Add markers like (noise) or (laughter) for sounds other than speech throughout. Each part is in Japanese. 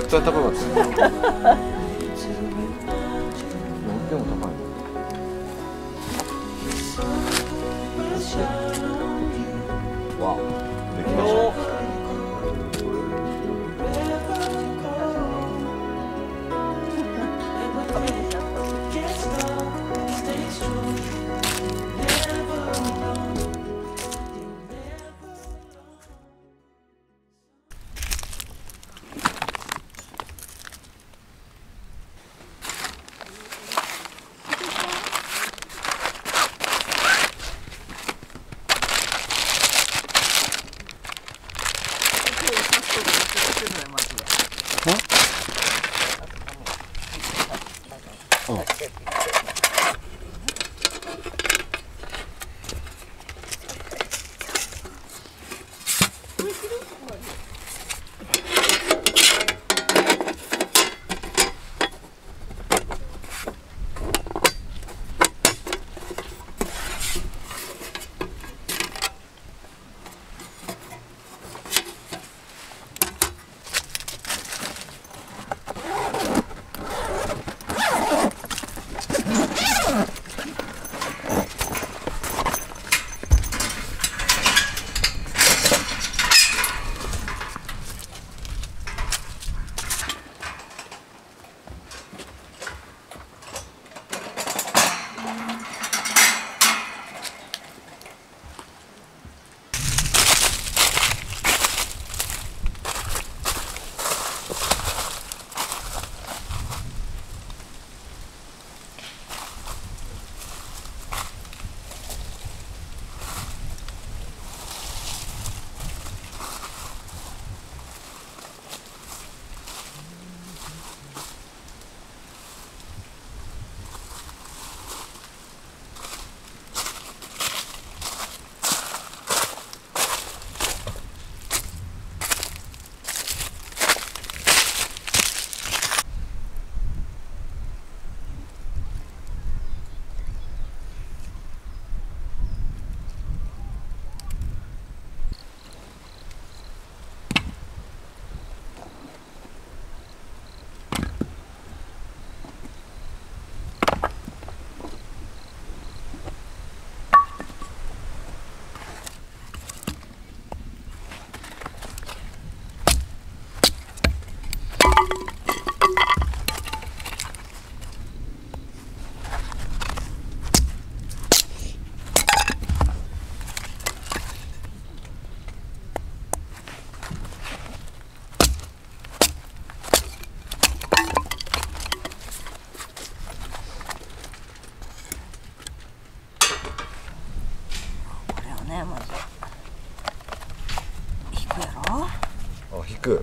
絶対高かった何でも高い。わ。マジで。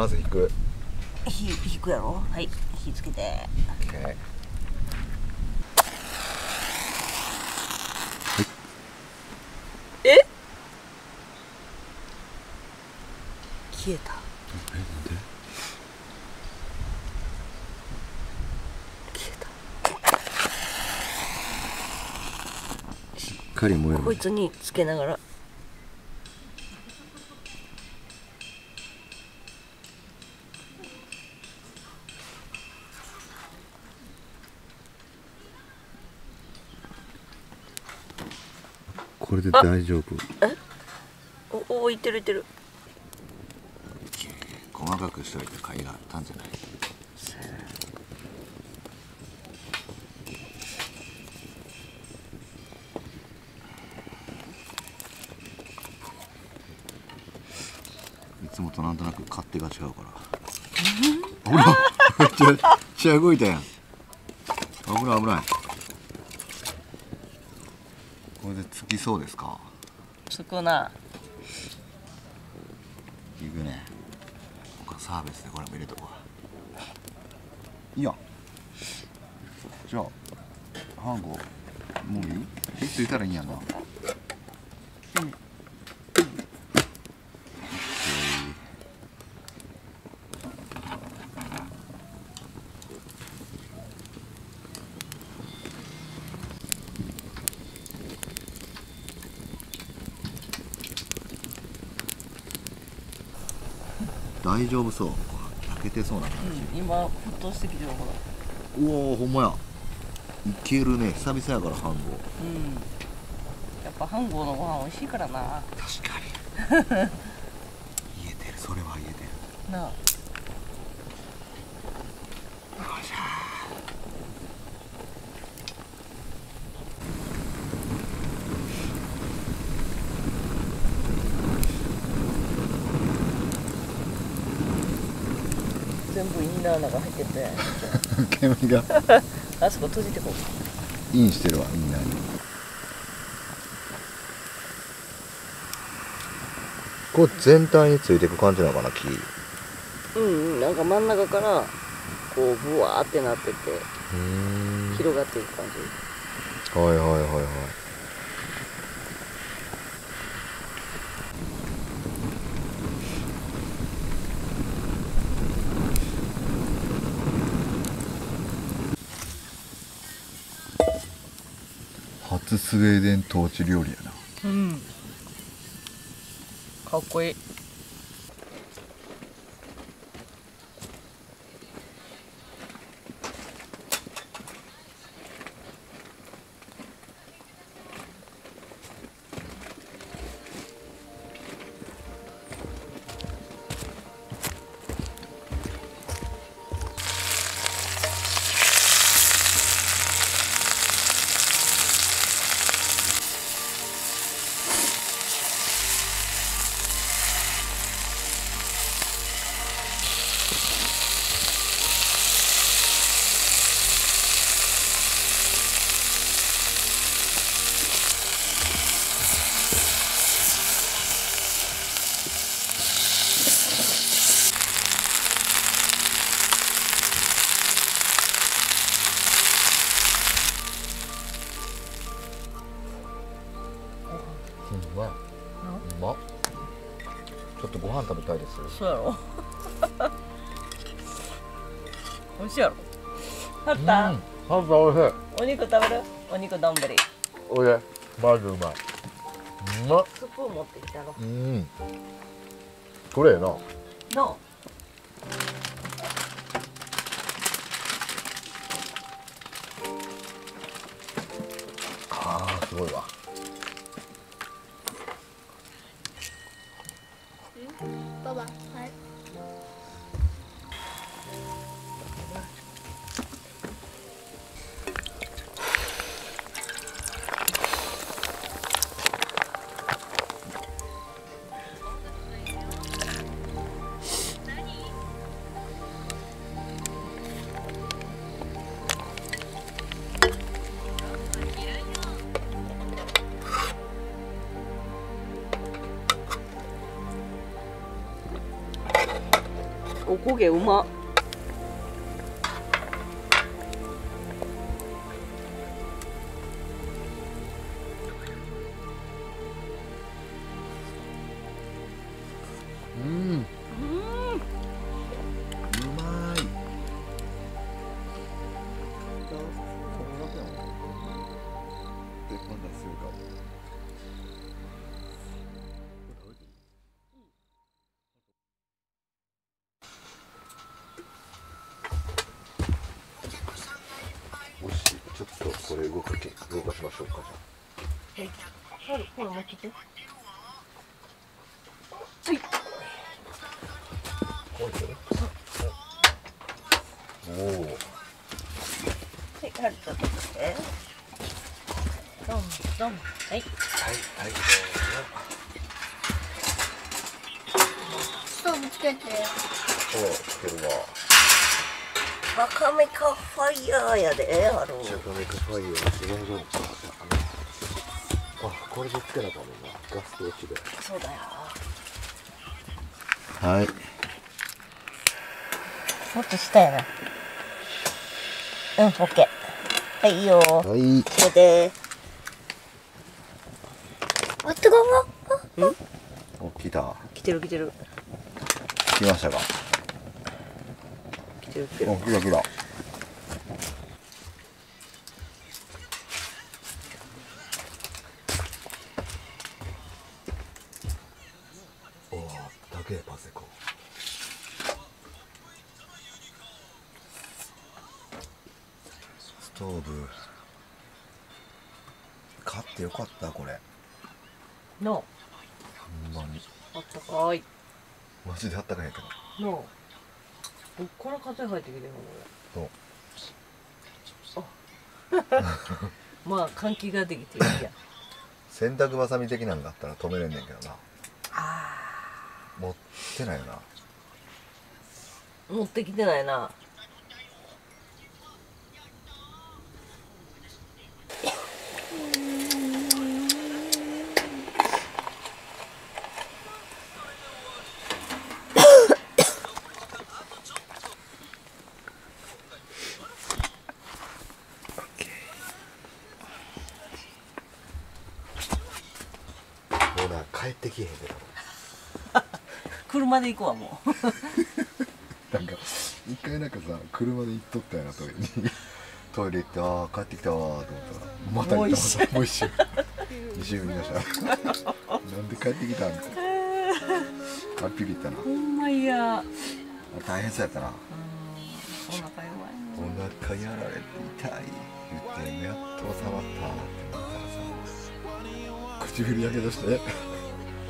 まず引く。ひ引くやろ？はい火つけて。OK 消えた。消えしっかり燃えた。こいつにつけながらこれで大丈夫。おおいってるいってる。細かくしといて貝があったんじゃない？いつもとなんとなく勝手が違うから。ほらめっちゃめっちゃ動いたやん。危ない危ないこれでつきそうですか？つくな。いくね。僕はサービスでこれも入れとこういいや。じゃあハンゴもういい？火ついたらいいんやな大丈夫そう。焼けてそうな感うん今沸騰してきてるほら。おーほんまや。いけるね。久々やからハンゴ。うん。やっぱ飯盒のご飯美味しいからな。確かに。(laughs) 言えてる。それは言えてる。なあ全部インナーの中入ってて。(laughs) 煙が。(laughs) あそこ閉じてこう。インしてるわみんなに。こう全体についていく感じなのかな木。うんうんなんか真ん中からこうブワーってなっててうん。広がっていく感じ。はいはいはいはいスウェーデン統治料理やな。うん。かっこいい。ま。っちょっとご飯食べたいです。そうやろ。(laughs) 美味しいやろ。はった、うんパスタおいしい。お肉食べる？お肉丼ぶり。おいしい。マジうまい。うまっ。スプーン持ってきたろ。うん。これええな。どあ爸爸，来。おこげうほらほら持ってておおはい。はい。ちょっとってドンドンはい。はい。はい。どうぞストーブつけてどうつけるわわかめかファイヤーやであるじゃあメカファイヤーすごい。ぞこれでつけなかもな。ガスト落ちで。そうだよ。はい。もっと下やな。うんオッケー。はいいいよ。はい。つけてあったかわお来た。来てる来てる。来ましたか？来てる来てる。お来た来たマジであったかいんやけ。どのどっから風入ってきてるの？そう。これ (laughs) まあ換気ができてるや。ん洗濯バサミ的なんがあったら止めれんねんけどな。あ持ってないよな。ー持ってきてないなほら帰ってきへんけど車で行くわもう。(laughs) なんか一回なんかさ車で行っとったよなトイレに。(laughs) トイレ行ってああ帰ってきたわーと思ったらまた行ったもう一周一周見まし。たなんで帰ってきたみたいな。あっぴりいったな。ほんまいやあ大変そうやったな。お腹弱いお腹やられて痛い。言ってやっと収まったって思ったらさ唇やけどして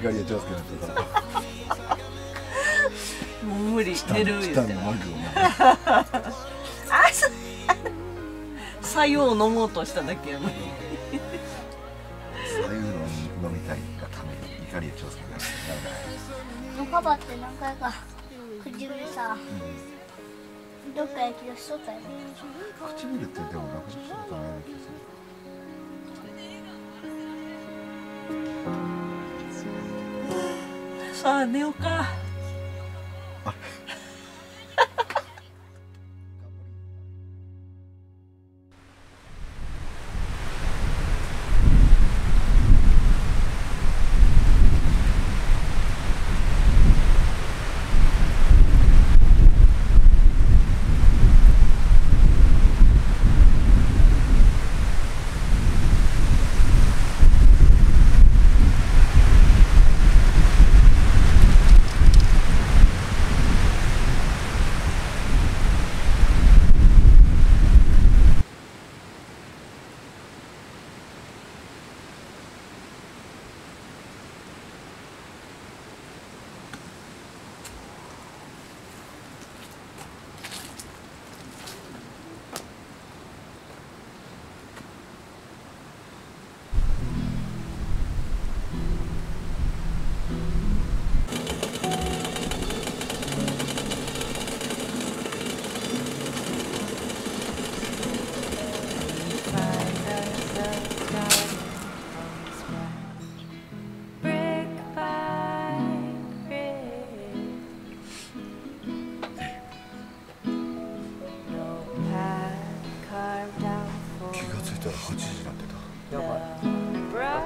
光が上手になってたら。もう無理寝る言うて。なチタンのマグをなあそ作用を飲もうとしただけやのに。そういうの飲みたいがために怒りを長介がなるパパって何回か唇さどっか焼き出しとったよね。な唇ってでもなくしとないような気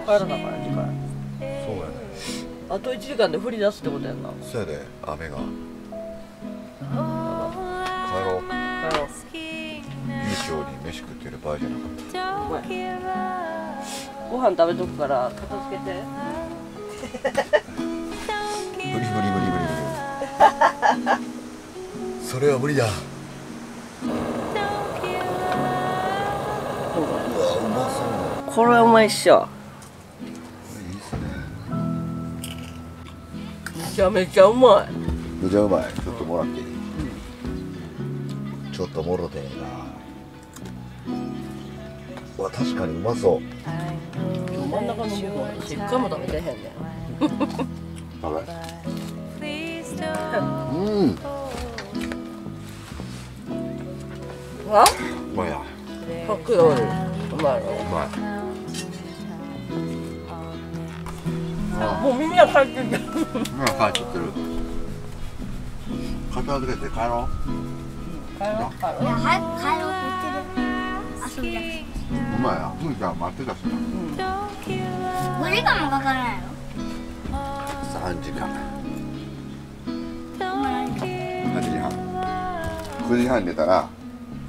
帰らなあかん時間。そうやねあと1時間で降り出すってことやんな。そうやで雨が。帰ろう。帰ろう。いいしよう。に飯食ってる場合じゃなかっごめんご飯食べとくから片付けてた無理無理無理無理無理それは無理だう。わう。まそう。これはう。まいっしょちゃめちゃうまい。めちゃうまい。ちょっともらっていい、ちょっともろてえな。うわ確かにうまそう。真ん中の部分しっかりも食べてへんねん。食べ。うん。あうまいうまいの。うまい。もうみんな帰ってんだ今帰っちゃってる。片付けて帰ろ帰ろう。帰ろいや早く帰ろうって言ってる。遊びだけううまいやふんちゃん待ってたし5時間もかからないの3時間。今何時8時半。9時半に出たら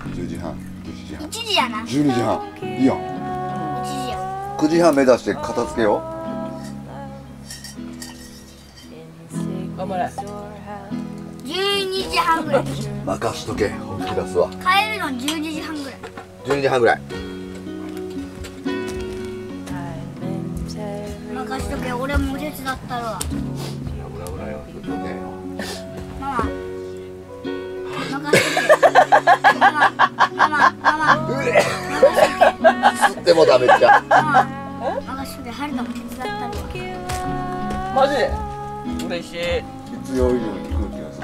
10時半。11時半。1時やな。1 12時半。いいやん。時や。9時半目指して片付けよう頑張れ12時半ぐらい。任しとけ本気出すわ。帰るの12時半ぐらい。12時半ぐらい。任しとけ。俺もお手伝ったるわとね。ママ。任しとけ。ママママママ。うえ。吸ってもダメじゃママ。任しとけ。春田も手伝ったマジで？嬉しい必要以上に空気を吸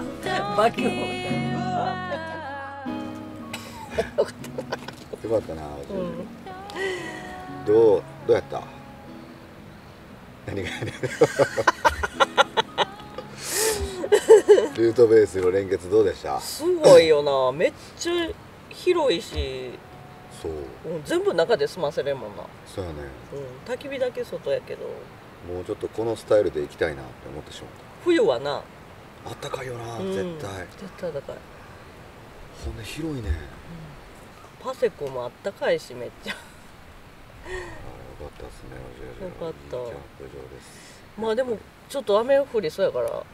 ってバキュームよかったな、うん。どうどうやった？何がルートベースの連結どうでした？すごいよな。めっちゃ広いし、そう。うん、全部中で済ませれんもんな、そうやね。うん、焚き火だけ外やけどもうちょっとこのスタイルでいきたいなって思ってしまっ冬はな、たあったかいよな、うん。絶対。絶対だから。ほんで広いね。パセコもあったかいしめっちゃ。あよかったですねおじよかった。いいキャンプ場です。まあでもちょっと雨降りそうやから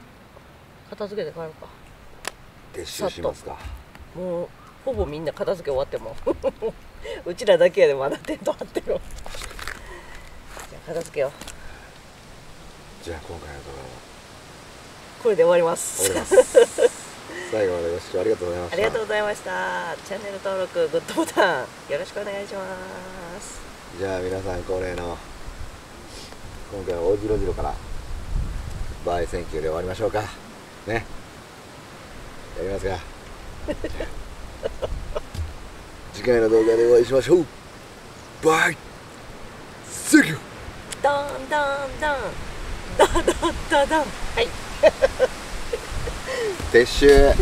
片付けて帰ろうか。撤収しますか。もうほぼみんな片付け終わっても。(laughs) うちらだけやでまだテント張ってるじゃあ片付けようじゃあ今回の動画はこれで終わります。(laughs) 最後までご視聴ありがとうございました。ありがとうございました。チャンネル登録グッドボタンよろしくお願いします。じゃあ皆さん恒例の今回はおじろじろから bye thank you で終わりましょうか。ね。やりますか。(laughs) 次回の動画でお会いしましょう。 bye thank you。ドンドンドンはい。(laughs) 撤収。